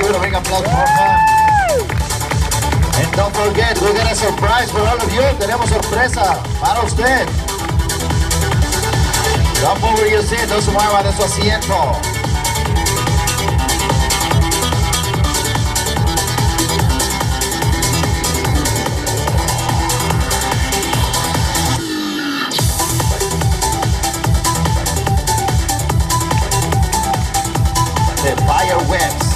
give it a big applause for her. And don't forget, we got a surprise for all of you. Tenemos sorpresa para usted. Don't move your seat, no se mueva de su asiento. the fire webs.